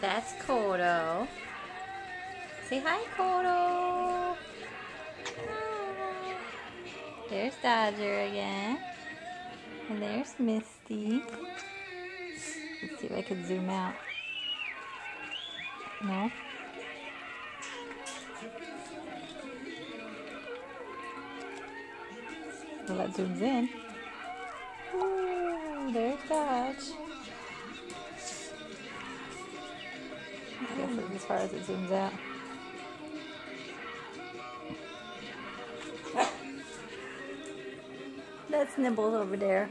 That's Koto. Say hi, Koto. There's Dodger again. And there's Misty. Let's see if I can zoom out. No? Well, that zooms in. Ooh, there's Dodge. As far as it zooms out. That's Nibbles over there.